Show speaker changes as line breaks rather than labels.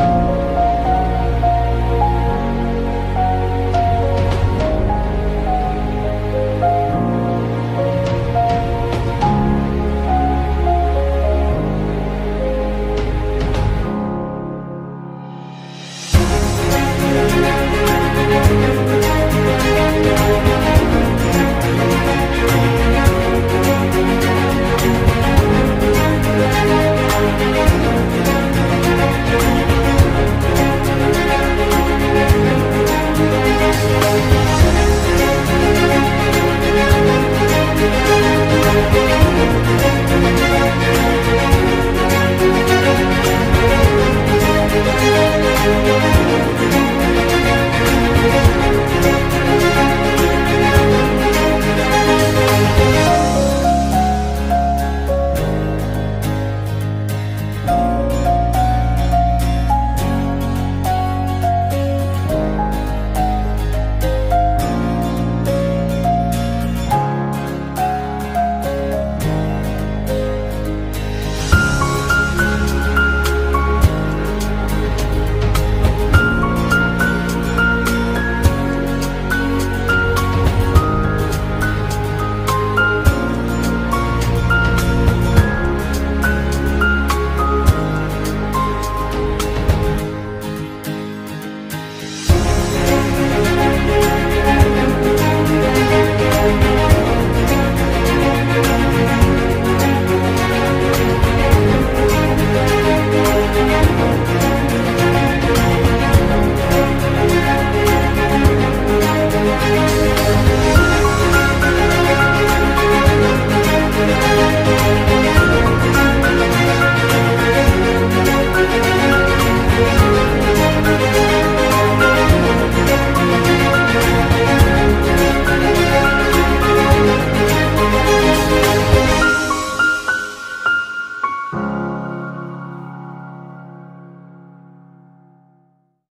Thank you. Música